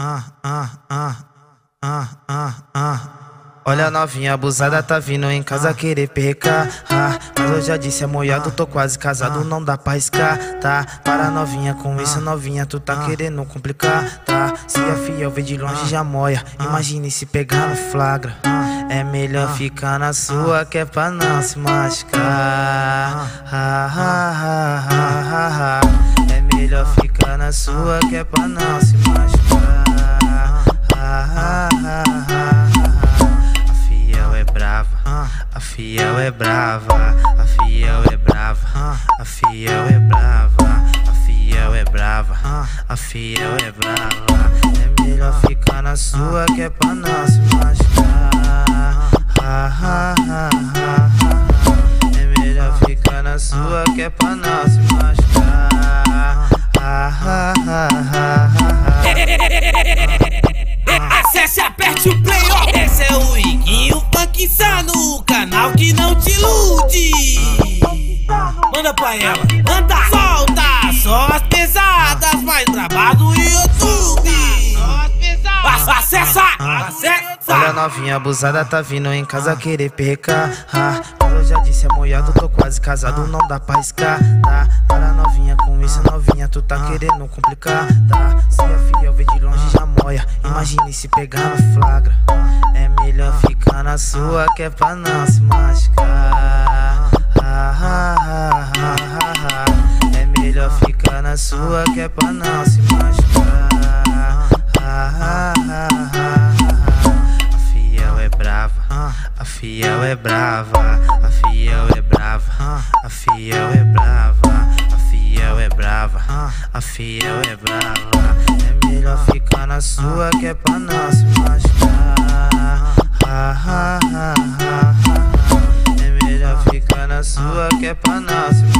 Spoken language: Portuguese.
ah, ah, ah, ah, ah, ah. Olha a novinha abusada, tá vindo em casa querer percar. Ah, mas eu já disse, é moiado, tô quase casado, não dá pra riscar, tá? Para novinha com isso, novinha, tu tá querendo complicar, tá? Se a fiel vê de longe já moia, imagine se pegar no flagra. É melhor ficar na sua que é pra não se machucar. Ah, ah, ah, ah, ah, ah. É melhor ficar na sua que é pra não se machucar. A fiel é brava, a fiel é brava, a fiel é brava, a fiel é brava, a fiel é brava, a fiel é brava. É melhor ficar na sua que é pra se machucar. É melhor ficar na sua que é pra não se machucar. O play, ó. Esse é o Iguinho Insano, o canal que não te ilude. Manda pra ela, manda, solta, só as pesadas mais brabas do YouTube. Acessa, acessa. Olha a novinha abusada, tá vindo em casa querer percar. Ah, eu já disse, é moiado, tô quase casado, não dá pra riscar, tá? Para novinha com isso, novinha, tu tá querendo complicar, tá? Se a fiel vê de longe já moia, imagine se pegar no flagra. É melhor ficar na sua que é pra não se machucar. É melhor ficar na sua que é pra não se machucar. A fiel é brava, a fiel é brava, a fiel é brava, a fiel é brava, a fiel é brava, a fiel é brava. Melhor ficar na sua que é pra se machucar. É melhor ficar na sua que é pra se machucar.